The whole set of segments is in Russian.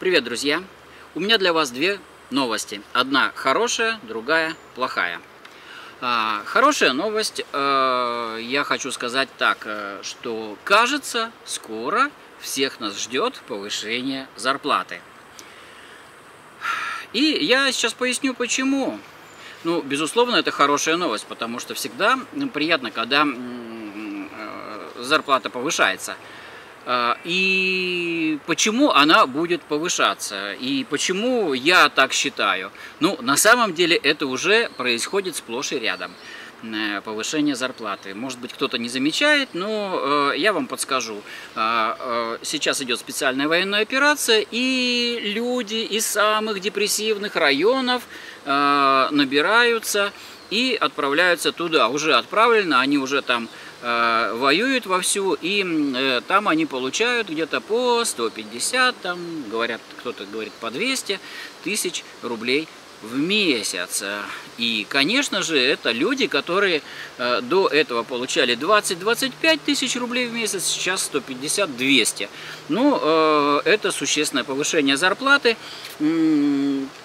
Привет, друзья! У меня для вас две новости. Одна хорошая, другая плохая. А, хорошая новость, э, я хочу сказать так, э, что кажется, скоро всех нас ждет повышение зарплаты. И я сейчас поясню почему. Ну, безусловно, это хорошая новость, потому что всегда приятно, когда э, зарплата повышается. А, и почему она будет повышаться? И почему я так считаю? Ну, на самом деле это уже происходит сплошь и рядом. Э, повышение зарплаты. Может быть, кто-то не замечает, но э, я вам подскажу. А, э, сейчас идет специальная военная операция, и люди из самых депрессивных районов набираются и отправляются туда. Уже отправлено, они уже там э, воюют вовсю, и э, там они получают где-то по 150, там говорят, кто-то говорит по 200 тысяч рублей в месяц. И, конечно же, это люди, которые э, до этого получали 20-25 тысяч рублей в месяц, сейчас 150-200. Ну, э, это существенное повышение зарплаты.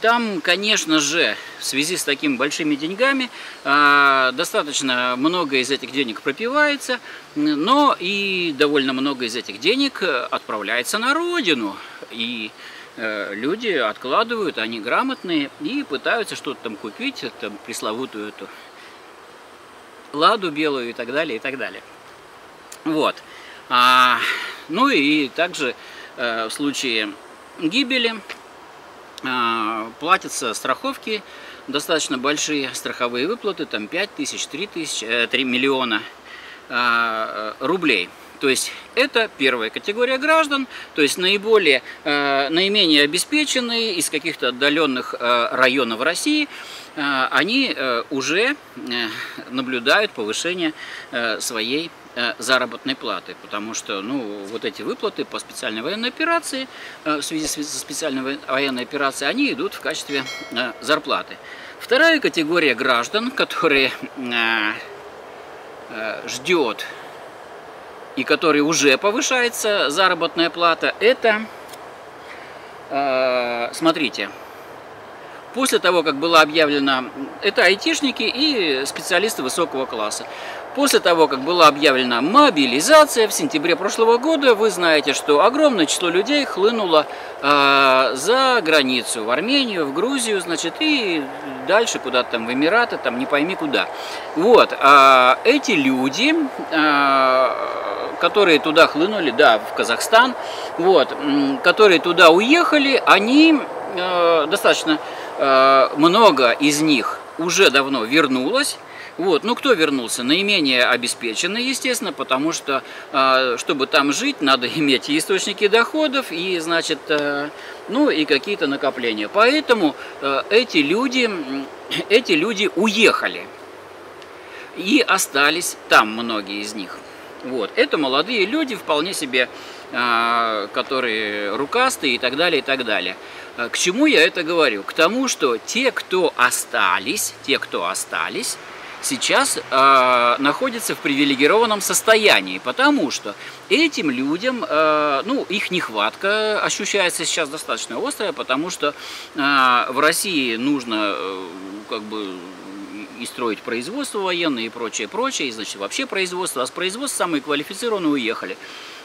Там, конечно же, в связи с такими большими деньгами, э, достаточно много из этих денег пропивается, но и довольно много из этих денег отправляется на родину. И люди откладывают, они грамотные и пытаются что-то там купить, там пресловутую эту ладу белую и так далее, и так далее. Вот. А, ну и также э, в случае гибели э, платятся страховки, достаточно большие страховые выплаты, там 5 тысяч, 3, тысяч, э, 3 миллиона э, рублей. То есть это первая категория граждан, то есть наиболее, э, наименее обеспеченные из каких-то отдаленных э, районов России, э, они э, уже э, наблюдают повышение э, своей э, заработной платы, потому что ну, вот эти выплаты по специальной военной операции, э, в связи со специальной военной операцией, они идут в качестве э, зарплаты. Вторая категория граждан, которые ждет и который уже повышается заработная плата, это, э, смотрите, после того, как была объявлена, это айтишники и специалисты высокого класса. После того, как была объявлена мобилизация в сентябре прошлого года, вы знаете, что огромное число людей хлынуло э, за границу, в Армению, в Грузию, значит, и дальше куда-то там в Эмираты, там не пойми куда. Вот, э, эти люди, э, которые туда хлынули, да, в Казахстан, вот, которые туда уехали, они э, достаточно э, много из них уже давно вернулось, вот. Ну, кто вернулся? Наименее обеспеченные, естественно, потому что, а, чтобы там жить, надо иметь источники доходов, и, значит, э, ну, и какие-то накопления. Поэтому э, эти люди, эти люди уехали. И остались там многие из них. Вот. Это молодые люди, вполне себе, а, которые рукастые и так далее, и так далее. К чему я это говорю? К тому, что те, кто остались, те, кто остались, сейчас э, находятся в привилегированном состоянии, потому что этим людям, э, ну, их нехватка ощущается сейчас достаточно острая, потому что э, в России нужно, э, как бы, и строить производство военное и прочее, прочее, и, значит, вообще производство, а с производства самые квалифицированные уехали.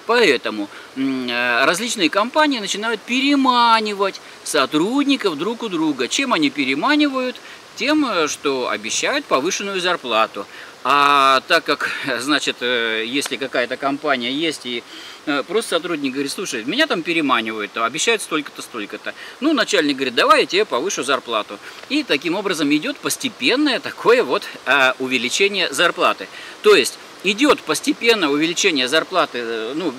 Поэтому э, различные компании начинают переманивать сотрудников друг у друга. Чем они переманивают? Тем, э, что обещают повышенную зарплату. А так как, значит, э, если какая-то компания есть и просто сотрудник говорит, слушай, меня там переманивают, обещают столько-то, столько-то. Ну, начальник говорит, давай я тебе повышу зарплату. И таким образом идет постепенное такое вот увеличение зарплаты. То есть идет постепенное увеличение зарплаты, ну,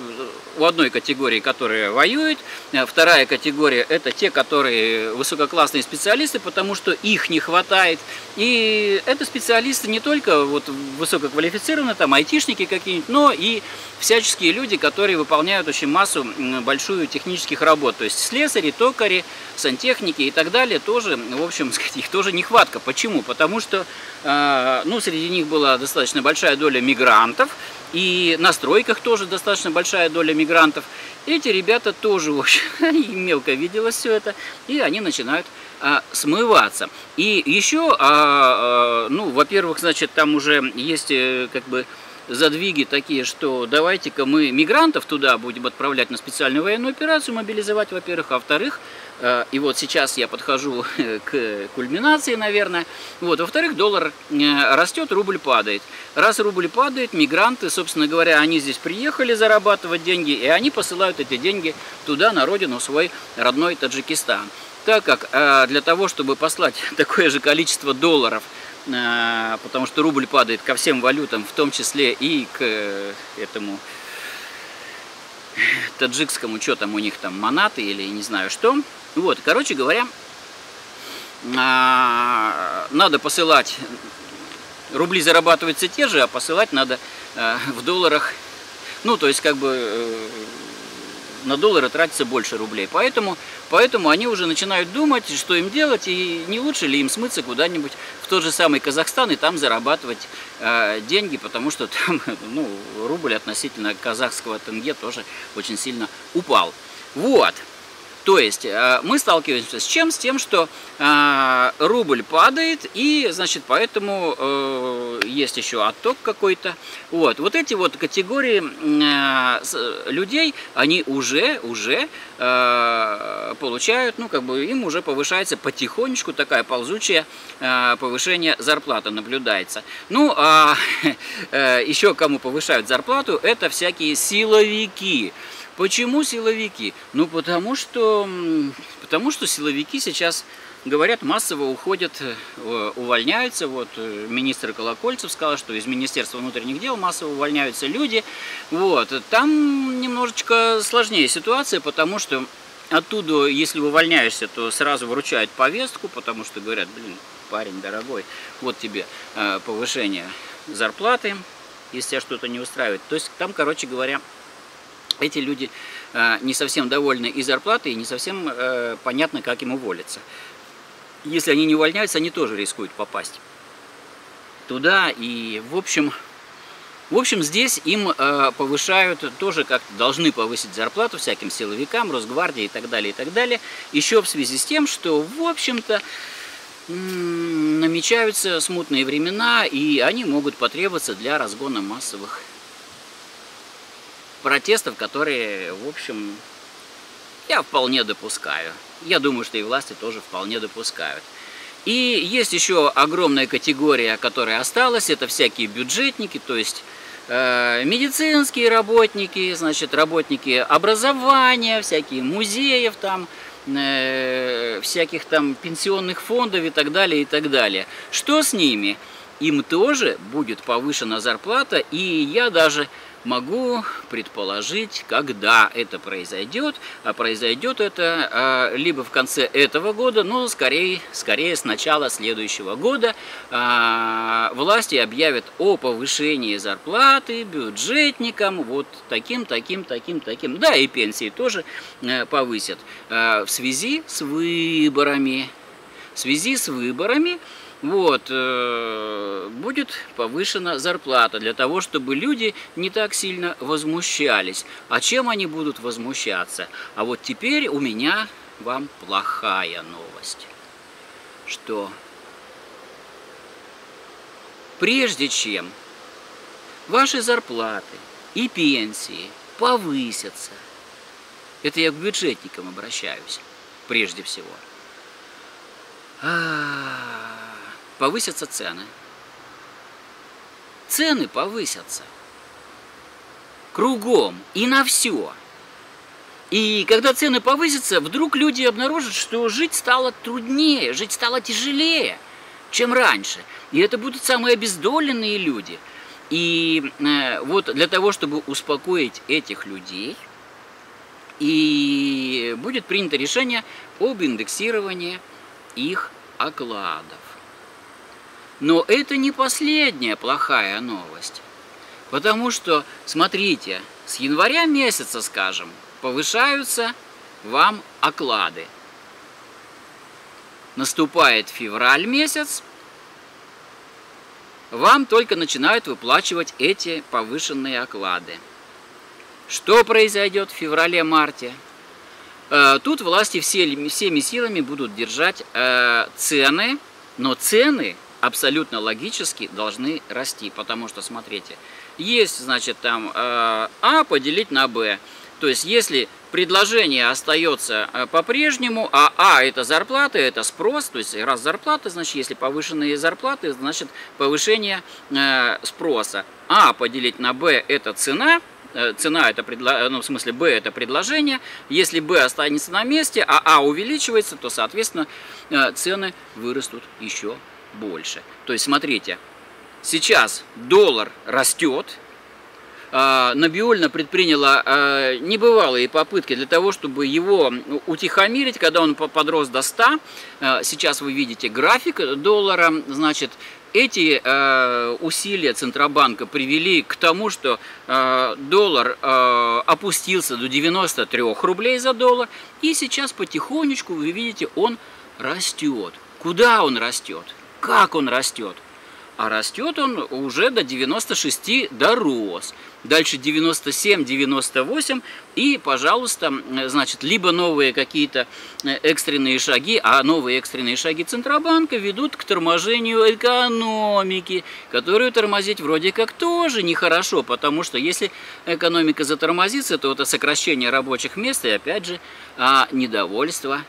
у одной категории, которые воюют, вторая категория это те, которые высококлассные специалисты, потому что их не хватает. И это специалисты не только вот высококвалифицированные, там айтишники какие-нибудь, но и всяческие люди, которые выполняют очень массу большую технических работ. То есть слесари, токари, сантехники и так далее тоже, в общем, сказать, их тоже нехватка. Почему? Потому что э, ну, среди них была достаточно большая доля мигрантов, и на стройках тоже достаточно большая доля мигрантов. Эти ребята тоже, в мелко виделось все это, и они начинают а, смываться. И еще, а, а, ну, во-первых, значит, там уже есть э, как бы задвиги такие, что давайте-ка мы мигрантов туда будем отправлять на специальную военную операцию, мобилизовать, во-первых, а во-вторых, и вот сейчас я подхожу к кульминации, наверное. Вот, во-вторых, доллар э, растет, рубль падает. Раз рубль падает, мигранты, собственно говоря, они здесь приехали зарабатывать деньги, и они посылают эти деньги туда, на родину, свой родной Таджикистан. Так как э, для того, чтобы послать такое же количество долларов потому что рубль падает ко всем валютам, в том числе и к э, этому таджикскому, что там у них там, манаты или не знаю что. Вот, короче говоря, а, надо посылать, рубли зарабатываются те же, а посылать надо э, в долларах, ну, то есть как бы э, на доллары тратится больше рублей. Поэтому, поэтому они уже начинают думать, что им делать, и не лучше ли им смыться куда-нибудь в тот же самый Казахстан и там зарабатывать э, деньги, потому что там ну, рубль относительно казахского тенге тоже очень сильно упал. Вот. То есть э, мы сталкиваемся с чем? С тем, что э, рубль падает, и, значит, поэтому э, есть еще отток какой-то. Вот. вот эти вот категории людей, они уже, уже получают, ну, как бы им уже повышается потихонечку такая ползучая повышение зарплаты наблюдается. Ну, а еще кому повышают зарплату, это всякие силовики. Почему силовики? Ну, потому что, потому что силовики сейчас, говорят, массово уходят, э, увольняются. Вот э, министр Колокольцев сказал, что из Министерства внутренних дел массово увольняются люди. Вот. Там немножечко сложнее ситуация, потому что оттуда, если увольняешься, то сразу вручают повестку, потому что говорят, блин, парень дорогой, вот тебе э, повышение зарплаты, если тебя что-то не устраивает. То есть там, короче говоря, эти люди э, не совсем довольны и зарплатой, и не совсем э, понятно, как им уволиться. Если они не увольняются, они тоже рискуют попасть туда. И, в общем, в общем здесь им э, повышают тоже, как должны повысить зарплату всяким силовикам, Росгвардии и так далее, и так далее. Еще в связи с тем, что, в общем-то, намечаются смутные времена, и они могут потребоваться для разгона массовых протестов, которые, в общем, я вполне допускаю. Я думаю, что и власти тоже вполне допускают. И есть еще огромная категория, которая осталась, это всякие бюджетники, то есть э, медицинские работники, значит, работники образования, всякие музеев там, э, всяких там пенсионных фондов и так далее, и так далее. Что с ними? Им тоже будет повышена зарплата, и я даже могу предположить, когда это произойдет. А произойдет это а, либо в конце этого года, но скорее, скорее с начала следующего года. А, власти объявят о повышении зарплаты бюджетникам вот таким, таким, таким, таким. Да, и пенсии тоже а, повысят. А, в связи с выборами. В связи с выборами вот, э, будет повышена зарплата для того, чтобы люди не так сильно возмущались. А чем они будут возмущаться? А вот теперь у меня вам плохая новость, что прежде чем ваши зарплаты и пенсии повысятся, это я к бюджетникам обращаюсь прежде всего, а -а -а повысятся цены. Цены повысятся. Кругом и на все. И когда цены повысятся, вдруг люди обнаружат, что жить стало труднее, жить стало тяжелее, чем раньше. И это будут самые обездоленные люди. И э, вот для того, чтобы успокоить этих людей, и будет принято решение об индексировании их окладов. Но это не последняя плохая новость. Потому что, смотрите, с января месяца, скажем, повышаются вам оклады. Наступает февраль месяц, вам только начинают выплачивать эти повышенные оклады. Что произойдет в феврале-марте? Э, тут власти всеми силами будут держать э, цены, но цены абсолютно логически должны расти, потому что, смотрите, есть, значит, там э, А поделить на Б. То есть, если предложение остается по-прежнему, а А это зарплата, это спрос, то есть раз зарплата, значит, если повышенные зарплаты, значит, повышение спроса. А поделить на Б это цена, Э, цена это предло... ну, в смысле B это предложение. Если B останется на месте, а А увеличивается, то, соответственно, э, цены вырастут еще больше. То есть, смотрите, сейчас доллар растет, э, Набиольна предприняла небывалые попытки для того, чтобы его утихомирить, когда он подрос до 100. Сейчас вы видите график доллара, значит, эти усилия Центробанка привели к тому, что доллар опустился до 93 рублей за доллар, и сейчас потихонечку, вы видите, он растет. Куда он растет? Как он растет? А растет он уже до 96 дорос дальше 97, 98 и, пожалуйста, значит, либо новые какие-то э, экстренные шаги, а новые экстренные шаги Центробанка ведут к торможению экономики, которую тормозить вроде как тоже нехорошо, потому что если экономика затормозится, то это сокращение рабочих мест и, опять же, а недовольство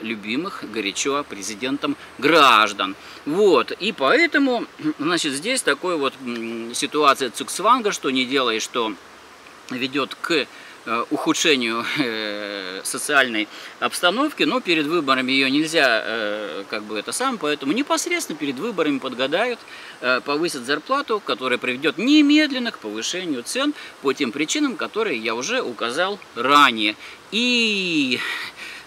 любимых горячо президентом граждан. Вот, и поэтому, значит, здесь такой вот ситуация Цуксванга, что не делает и что ведет к э, ухудшению э, социальной обстановки, но перед выборами ее нельзя, э, как бы это сам, поэтому непосредственно перед выборами подгадают, повысят зарплату, которая приведет немедленно к повышению цен по тем причинам, которые я уже указал ранее. И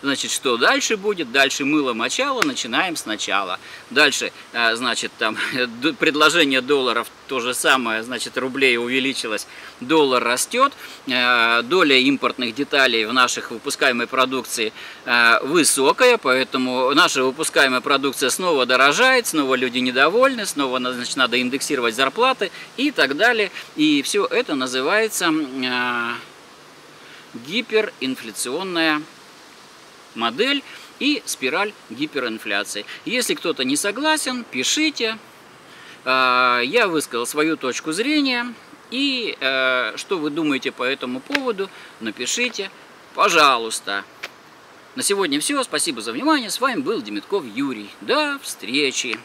Значит, что дальше будет? Дальше мыло мочало, начинаем сначала. Дальше, э, значит, там предложение долларов то же самое, значит, рублей увеличилось, доллар растет, э, доля импортных деталей в наших выпускаемой продукции э, высокая, поэтому наша выпускаемая продукция снова дорожает, снова люди недовольны, снова значит, надо индексировать зарплаты и так далее. И все это называется гиперинфляционная модель и спираль гиперинфляции. Если кто-то не согласен, пишите. А, я высказал свою точку зрения. И э, что вы думаете по этому поводу, напишите, пожалуйста. На сегодня все. Спасибо за внимание. С вами был Демитков Юрий. До встречи.